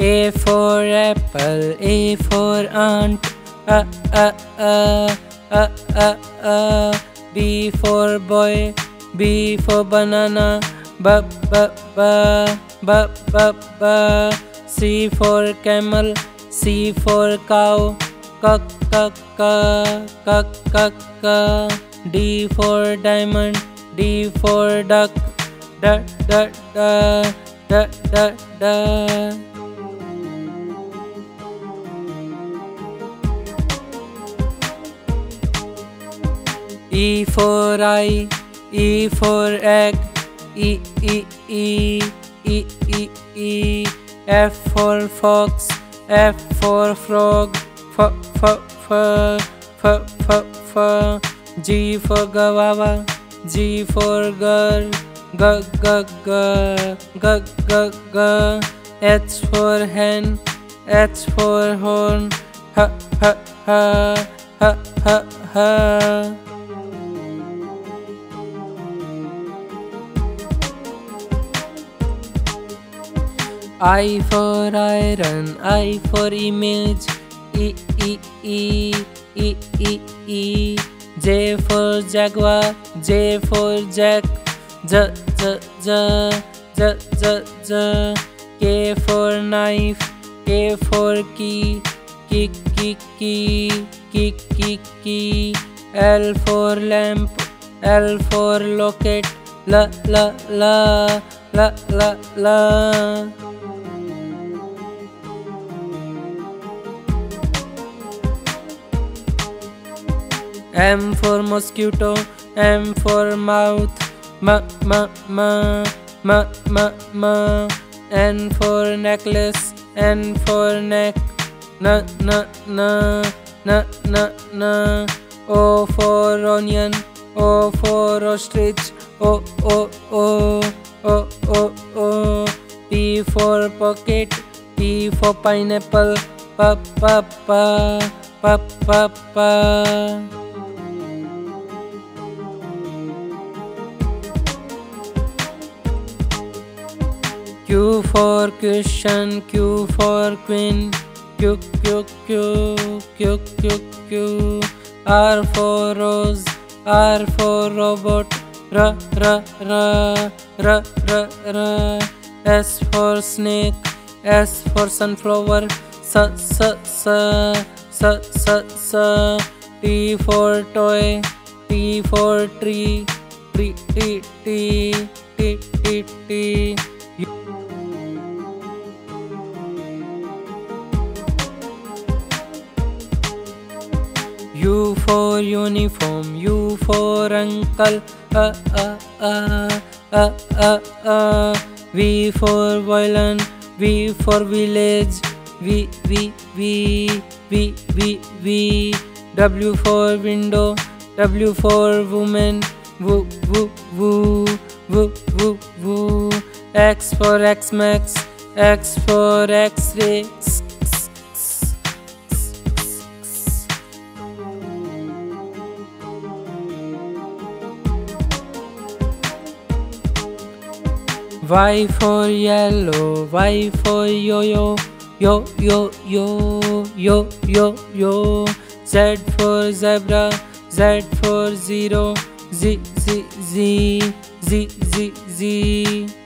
A for apple, A for ant, A, A, A, A, A, A. B for boy, B for banana, B, B, B, B, B, B. C for camel, C for cow, K, K, K, K, K, K. D for diamond, D for duck, D, D, D, D, D, D. E for eye, E for egg, E E E E E E. F for fox, F for frog, F F F F F F. G for guava, G for girl, G G G G G G. H for hen, H for horn, H H H H H H. I for iron, I for image, E E E E E E. J for jaguar, J for jack, J J J J J J. K for knife, K for key, key key key key key key. L for lamp, L for locket, L L L L L L. M for mosquito, M for mouth, M M M M M M. N for necklace, N for neck, na na na na na na. O for onion, O for ostrich, O O O O O O. P for pocket, P for pineapple, P P P P P P. Q for cushion, Q for queen, Q Q Q Q Q Q. R for rose, R for robot, R R R R R R. S for snake, S for sunflower, S S S S S S. T for toy, T for tree, T T T U for uniform, U for uncle, uh, uh, uh, uh, uh, uh. V for violin, V for village, V, V, V, V, V, V. W for window, W for woman, W, W, W, W, W, W. X for Xmas, X for X-ray. Y for yellow, Y for yo-yo, yo yo yo yo yo yo. Z for zebra, Z for zero, Z Z Z Z Z Z.